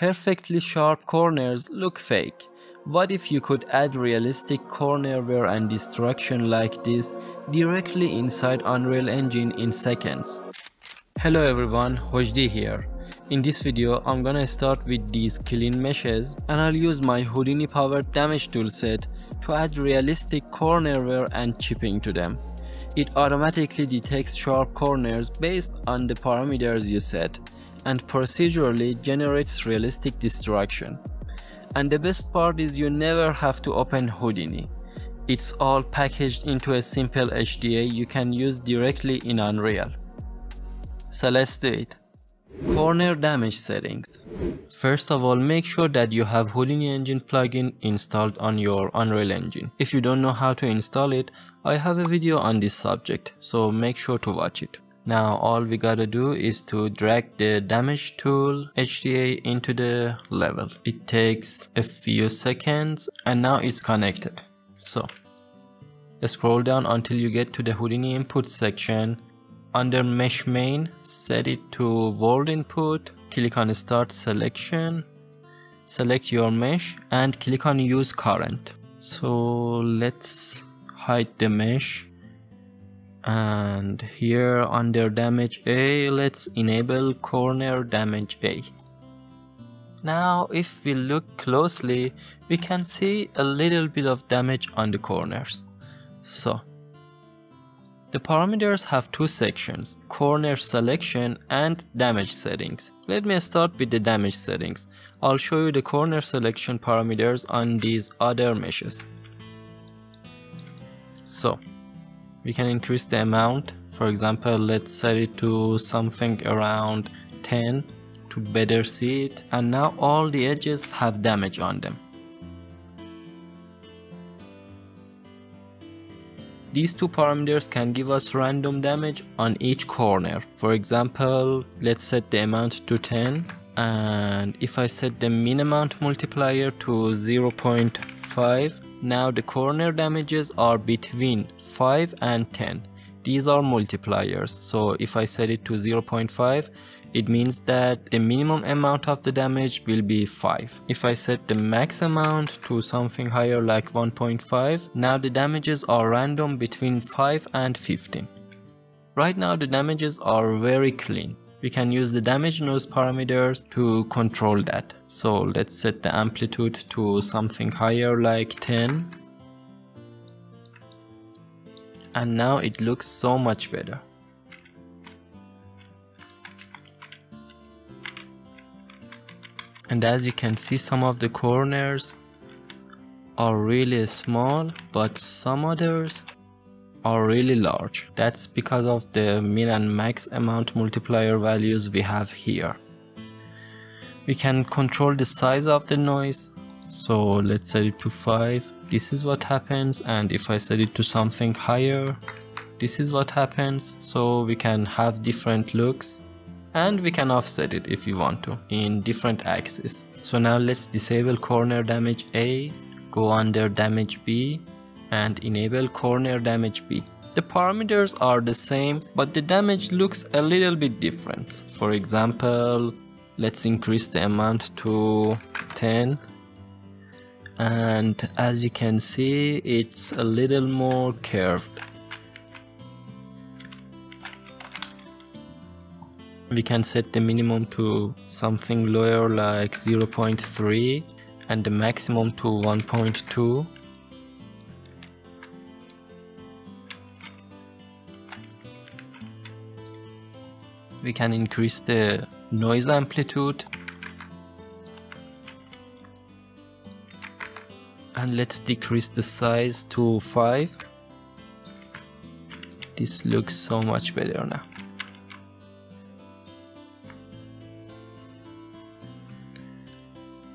Perfectly sharp corners look fake. What if you could add realistic corner wear and destruction like this directly inside Unreal Engine in seconds? Hello everyone, Hoj Dee here. In this video, I'm gonna start with these clean meshes and I'll use my Houdini powered damage toolset to add realistic corner wear and chipping to them. It automatically detects sharp corners based on the parameters you set and procedurally generates realistic destruction. And the best part is you never have to open Houdini. It's all packaged into a simple HDA you can use directly in Unreal. So let's do it. Corner damage settings. First of all, make sure that you have Houdini Engine plugin installed on your Unreal Engine. If you don't know how to install it, I have a video on this subject, so make sure to watch it. Now all we gotta do is to drag the damage tool HDA into the level. It takes a few seconds and now it's connected. So scroll down until you get to the Houdini input section under mesh main, set it to world input, click on start selection, select your mesh and click on use current. So let's hide the mesh and here under damage A, let's enable corner damage A. Now if we look closely, we can see a little bit of damage on the corners. So the parameters have two sections, corner selection and damage settings. Let me start with the damage settings. I'll show you the corner selection parameters on these other meshes. So, we can increase the amount. For example, let's set it to something around 10 to better see it. And now all the edges have damage on them. These two parameters can give us random damage on each corner. For example, let's set the amount to 10 and if I set the min amount multiplier to 0.5 now the corner damages are between 5 and 10 these are multipliers. So if I set it to 0.5 it means that the minimum amount of the damage will be 5 if I set the max amount to something higher like 1.5 now the damages are random between 5 and 15 right now the damages are very clean we can use the damage noise parameters to control that so let's set the amplitude to something higher like 10 and now it looks so much better. And as you can see some of the corners are really small but some others are really large. That's because of the min and max amount multiplier values we have here. We can control the size of the noise. So let's set it to 5 this is what happens. And if I set it to something higher this is what happens. So we can have different looks. And we can offset it if we want to in different axes. So now let's disable corner damage A go under damage B and enable corner damage B. The parameters are the same but the damage looks a little bit different. For example let's increase the amount to 10 and as you can see it's a little more curved. We can set the minimum to something lower like 0.3 and the maximum to 1.2 we can increase the noise amplitude. And let's decrease the size to 5 this looks so much better now.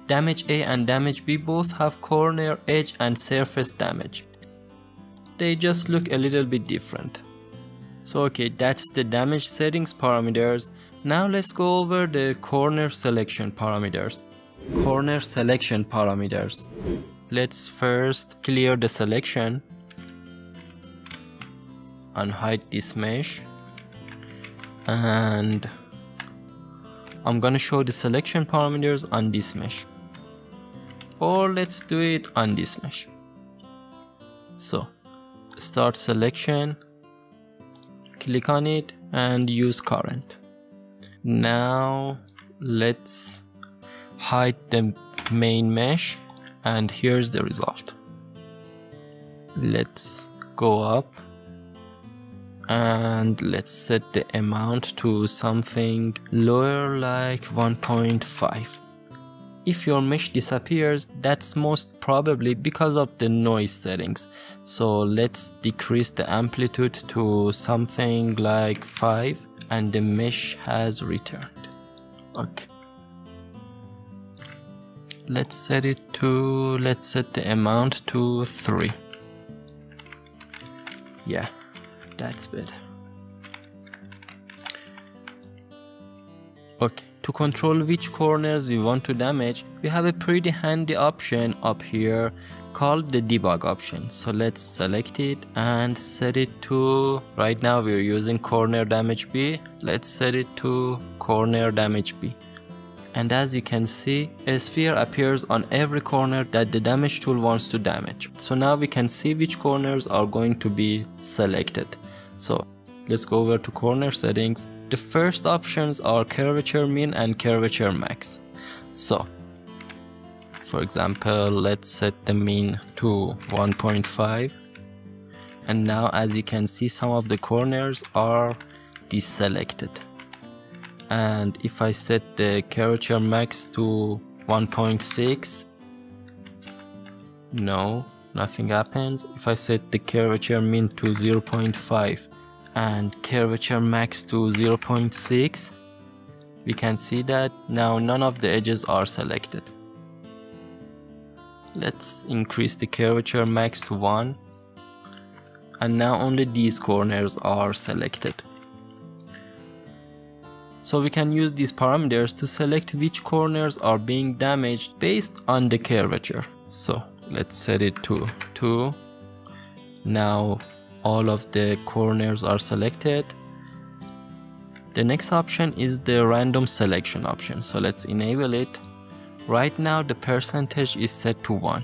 Damage A and damage B both have corner, edge and surface damage. They just look a little bit different so okay that's the damage settings parameters. Now let's go over the corner selection parameters. Corner selection parameters. Let's first clear the selection unhide this mesh. And I'm gonna show the selection parameters on this mesh. Or let's do it on this mesh. So start selection click on it and use current. Now let's hide the main mesh and here's the result. Let's go up and let's set the amount to something lower like 1.5 if your mesh disappears that's most probably because of the noise settings. So let's decrease the amplitude to something like 5 and the mesh has returned. Okay let's set it to let's set the amount to 3 yeah that's better. Okay to control which corners we want to damage, we have a pretty handy option up here called the debug option. So let's select it and set it to, right now we're using corner damage B. Let's set it to corner damage B. And as you can see, a sphere appears on every corner that the damage tool wants to damage. So now we can see which corners are going to be selected. So let's go over to corner settings the first options are curvature min and curvature max. So, for example, let's set the min to 1.5 and now as you can see some of the corners are deselected. And if I set the curvature max to 1.6 no nothing happens. If I set the curvature min to 0.5 and curvature max to 0.6 we can see that now none of the edges are selected. Let's increase the curvature max to 1 and now only these corners are selected. So we can use these parameters to select which corners are being damaged based on the curvature. So let's set it to 2 now all of the corners are selected. The next option is the random selection option. So let's enable it. Right now the percentage is set to 1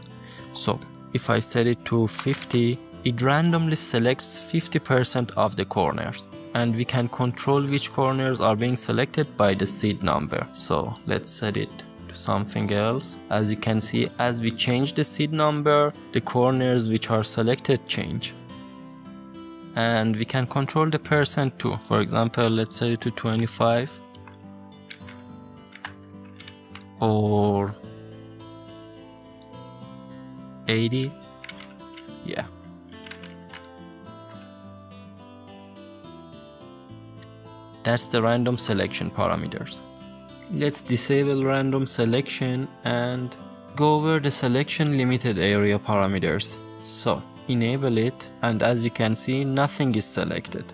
so if I set it to 50 it randomly selects 50% of the corners. And we can control which corners are being selected by the seed number. So let's set it to something else. As you can see as we change the seed number the corners which are selected change and we can control the percent too. For example let's it to 25 or 80 yeah. That's the random selection parameters. Let's disable random selection and go over the selection limited area parameters. So enable it and as you can see nothing is selected.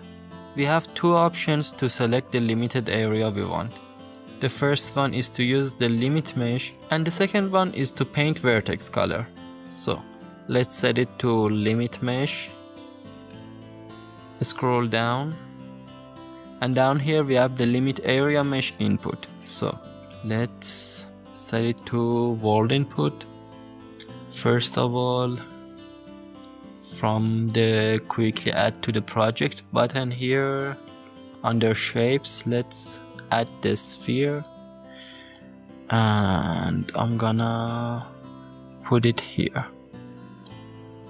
We have two options to select the limited area we want. The first one is to use the limit mesh and the second one is to paint vertex color. So let's set it to limit mesh. Scroll down and down here we have the limit area mesh input. So let's set it to world input. First of all from the quickly add to the project button here under shapes. Let's add the sphere. And I'm gonna put it here.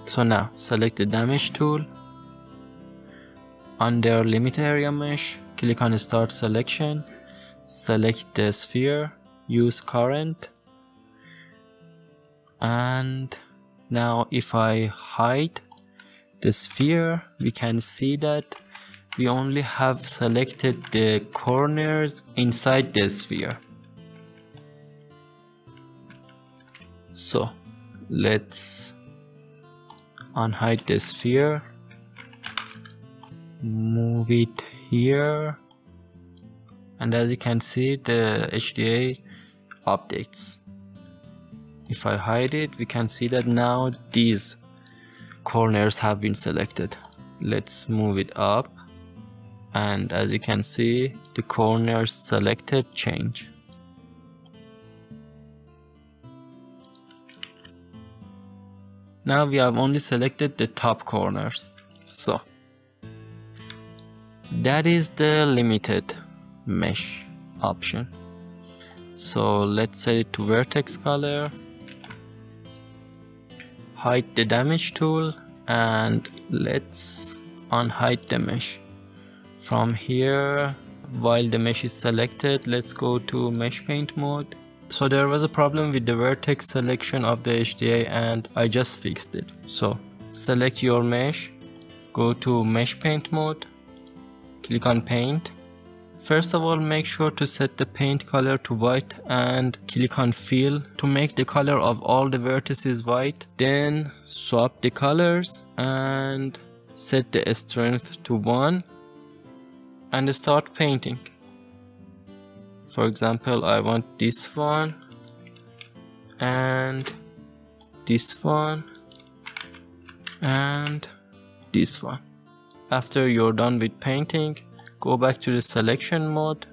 So now select the damage tool. Under limit area mesh click on start selection. Select the sphere. Use current. And now if I hide the sphere we can see that we only have selected the corners inside the sphere. So let's unhide the sphere. Move it here. And as you can see the HDA updates. If I hide it we can see that now these corners have been selected. Let's move it up. And as you can see the corners selected change. Now we have only selected the top corners. So that is the limited mesh option. So let's set it to vertex color hide the damage tool and let's unhide the mesh. From here while the mesh is selected let's go to mesh paint mode. So there was a problem with the vertex selection of the HDA and I just fixed it. So select your mesh go to mesh paint mode click on paint First of all, make sure to set the paint color to white and click on fill to make the color of all the vertices white. Then swap the colors and set the strength to 1 and start painting. For example, I want this one and this one and this one. After you're done with painting, go back to the selection mode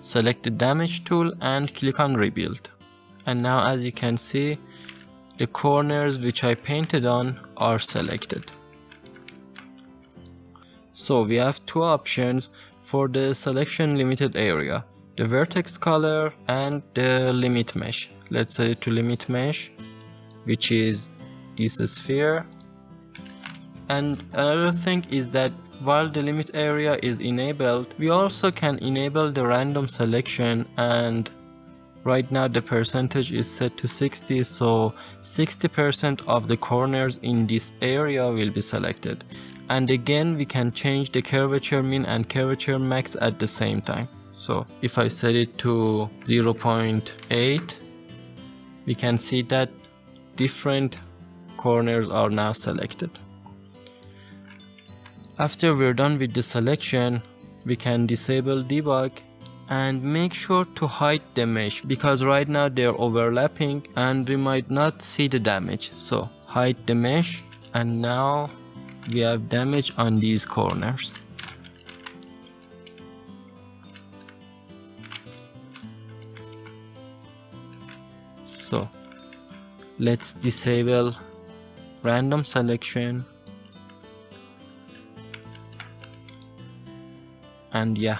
select the damage tool and click on rebuild. And now as you can see the corners which I painted on are selected. So we have two options for the selection limited area the vertex color and the limit mesh. Let's set it to limit mesh which is this sphere. And another thing is that while the limit area is enabled, we also can enable the random selection and right now the percentage is set to 60 so 60% of the corners in this area will be selected. And again we can change the curvature min and curvature max at the same time. So if I set it to 0.8 we can see that different corners are now selected after we're done with the selection, we can disable debug and make sure to hide the mesh because right now they're overlapping and we might not see the damage. So hide the mesh and now we have damage on these corners. So let's disable random selection and yeah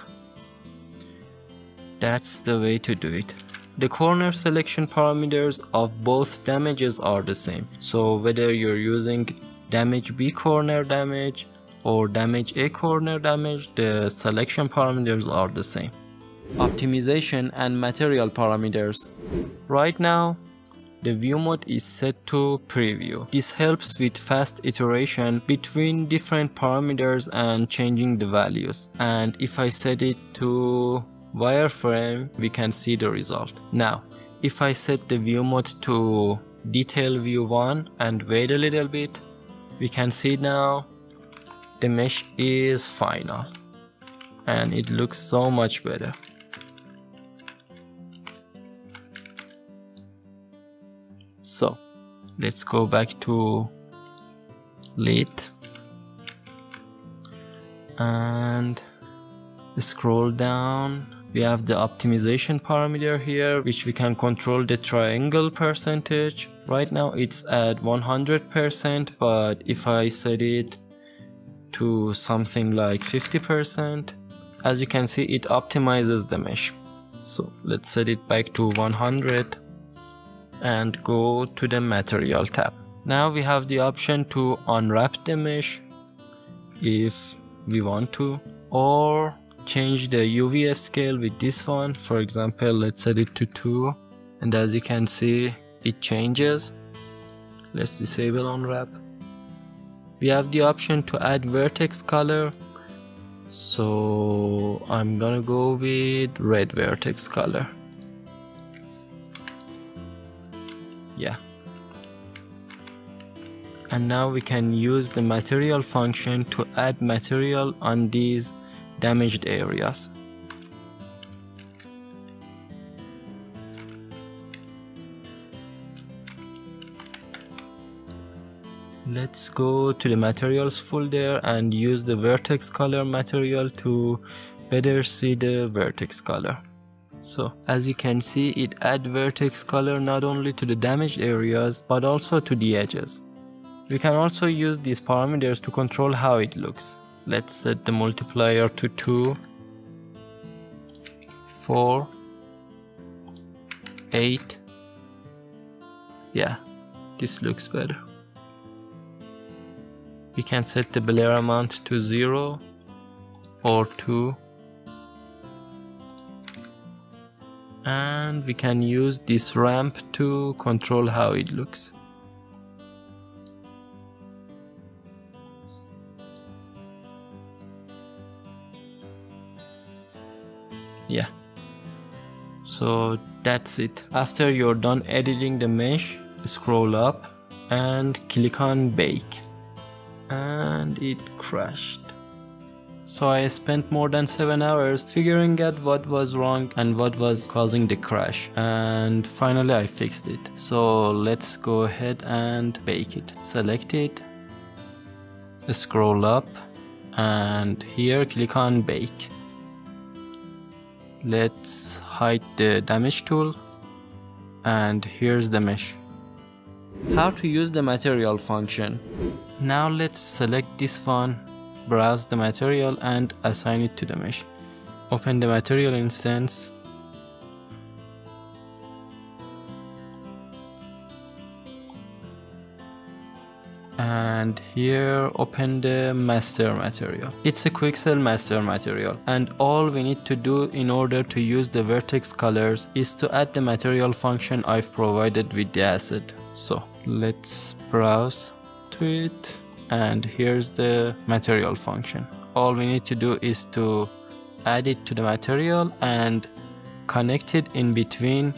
that's the way to do it. The corner selection parameters of both damages are the same. So whether you're using damage B corner damage or damage A corner damage the selection parameters are the same. Optimization and material parameters. Right now the view mode is set to preview. This helps with fast iteration between different parameters and changing the values. And if I set it to wireframe, we can see the result. Now, if I set the view mode to detail view 1 and wait a little bit, we can see now the mesh is final and it looks so much better. Let's go back to lit and scroll down. We have the optimization parameter here which we can control the triangle percentage. Right now it's at 100% but if I set it to something like 50% as you can see it optimizes the mesh. So let's set it back to 100 and go to the material tab. Now we have the option to unwrap the mesh if we want to or change the UV scale with this one. For example, let's set it to 2 and as you can see it changes. Let's disable unwrap. We have the option to add vertex color so I'm gonna go with red vertex color yeah. And now we can use the material function to add material on these damaged areas. Let's go to the materials folder and use the vertex color material to better see the vertex color so as you can see it add vertex color not only to the damaged areas but also to the edges. We can also use these parameters to control how it looks. Let's set the multiplier to 2 4 8 yeah this looks better. We can set the blur amount to 0 or 2 and we can use this ramp to control how it looks. Yeah. So that's it. After you're done editing the mesh scroll up and click on bake. And it crashed so I spent more than 7 hours figuring out what was wrong and what was causing the crash and finally I fixed it. So let's go ahead and bake it. Select it, scroll up and here click on bake. Let's hide the damage tool and here's the mesh. How to use the material function. Now let's select this one browse the material and assign it to the mesh. Open the material instance. And here open the master material. It's a quixel master material and all we need to do in order to use the vertex colors is to add the material function I've provided with the asset. So let's browse to it and here's the material function. All we need to do is to add it to the material and connect it in between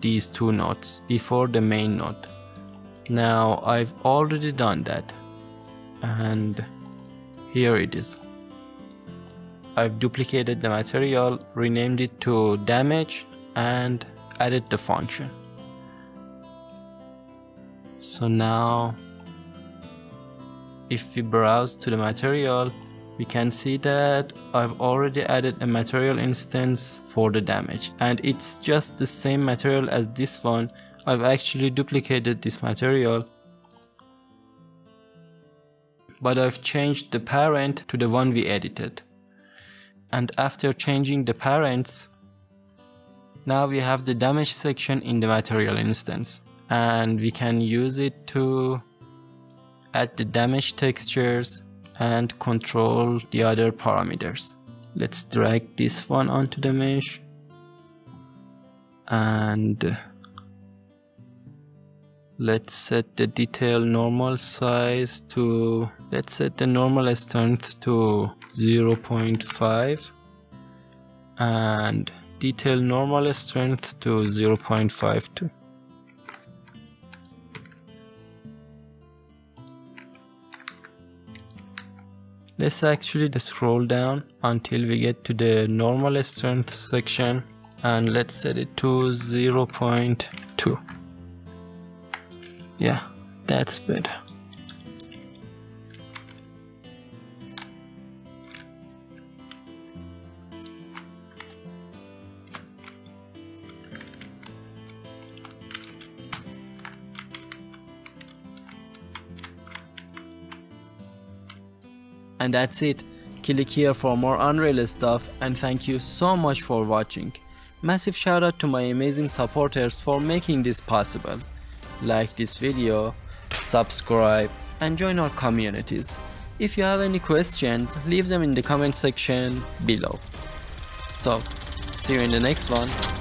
these two nodes before the main node. Now I've already done that and here it is. I've duplicated the material renamed it to damage and added the function. So now if we browse to the material we can see that I've already added a material instance for the damage. And it's just the same material as this one. I've actually duplicated this material. But I've changed the parent to the one we edited. And after changing the parents now we have the damage section in the material instance. And we can use it to add the damage textures and control the other parameters. Let's drag this one onto the mesh and let's set the detail normal size to let's set the normal strength to 0.5 and detail normal strength to 0.52 let's actually scroll down until we get to the normal strength section and let's set it to 0.2 yeah that's better And that's it. Click here for more Unreal stuff and thank you so much for watching. Massive shout out to my amazing supporters for making this possible. Like this video, subscribe and join our communities. If you have any questions, leave them in the comment section below. So, see you in the next one.